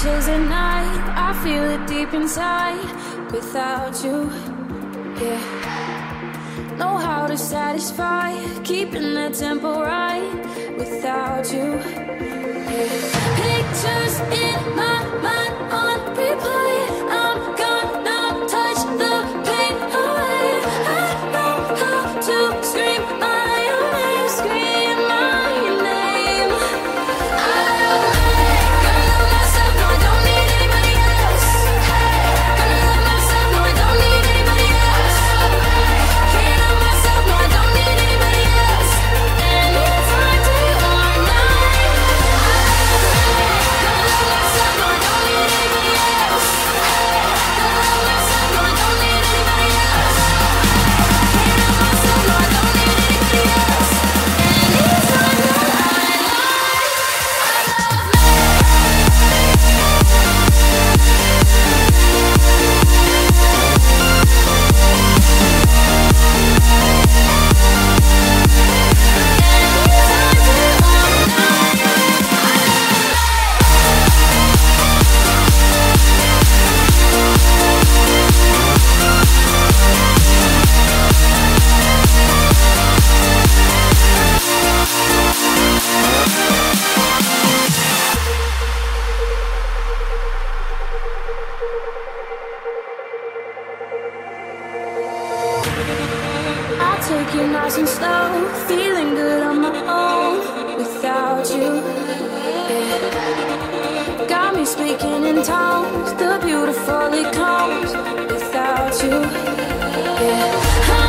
Chills at night. I feel it deep inside without you. Yeah. Know how to satisfy, keeping the tempo right without you. I take you nice and slow, feeling good on my own without you. Got me speaking in tones, the beautiful it comes without you. Yeah.